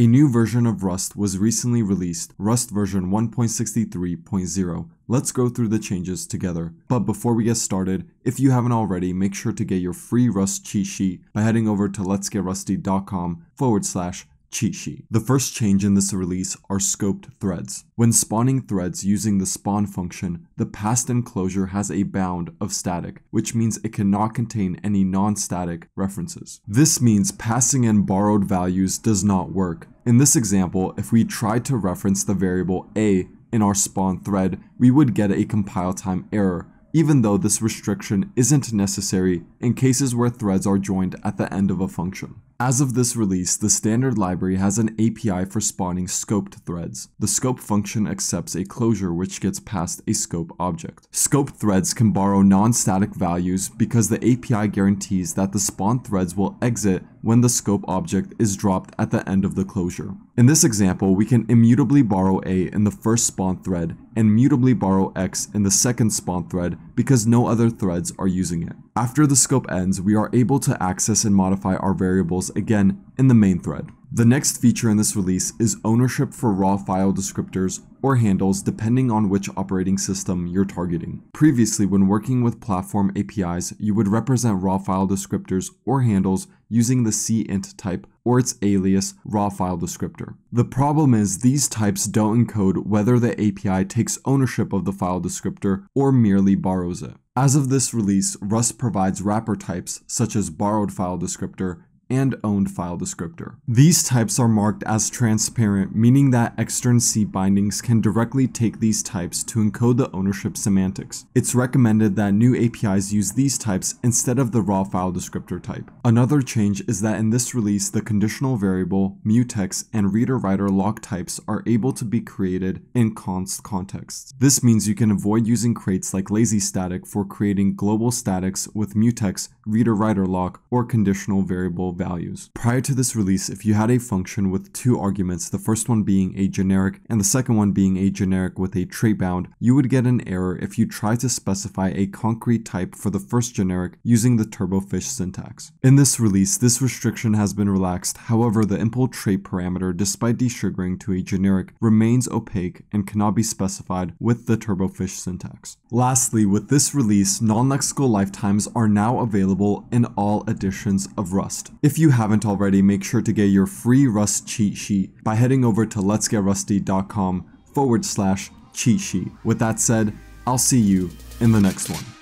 A new version of Rust was recently released, Rust version 1.63.0. Let's go through the changes together. But before we get started, if you haven't already, make sure to get your free Rust cheat sheet by heading over to letsgetrusty.com forward slash cheat sheet. The first change in this release are scoped threads. When spawning threads using the spawn function, the passed enclosure has a bound of static, which means it cannot contain any non-static references. This means passing in borrowed values does not work. In this example, if we tried to reference the variable a in our spawn thread, we would get a compile time error, even though this restriction isn't necessary in cases where threads are joined at the end of a function. As of this release, the standard library has an API for spawning scoped threads. The scope function accepts a closure which gets passed a scope object. Scoped threads can borrow non-static values because the API guarantees that the spawn threads will exit when the scope object is dropped at the end of the closure. In this example, we can immutably borrow A in the first spawn thread and mutably borrow X in the second spawn thread because no other threads are using it. After the scope ends, we are able to access and modify our variables again in the main thread. The next feature in this release is ownership for raw file descriptors or handles depending on which operating system you're targeting. Previously, when working with platform APIs, you would represent raw file descriptors or handles using the c_int type or its alias raw file descriptor. The problem is these types don't encode whether the API takes ownership of the file descriptor or merely borrows it. As of this release, Rust provides wrapper types such as borrowed file descriptor and owned file descriptor. These types are marked as transparent, meaning that extern C bindings can directly take these types to encode the ownership semantics. It's recommended that new APIs use these types instead of the raw file descriptor type. Another change is that in this release, the conditional variable, mutex, and reader-writer lock types are able to be created in const contexts. This means you can avoid using crates like lazy static for creating global statics with mutex, reader-writer lock, or conditional variable values. Prior to this release, if you had a function with two arguments, the first one being a generic and the second one being a generic with a trait bound, you would get an error if you tried to specify a concrete type for the first generic using the turbofish syntax. In this release, this restriction has been relaxed, however the impl trait parameter, despite desugaring to a generic, remains opaque and cannot be specified with the turbofish syntax. Lastly, with this release, non-lexical lifetimes are now available in all editions of Rust. If you haven't already, make sure to get your free Rust cheat sheet by heading over to letsgetrusty.com forward slash cheat sheet. With that said, I'll see you in the next one.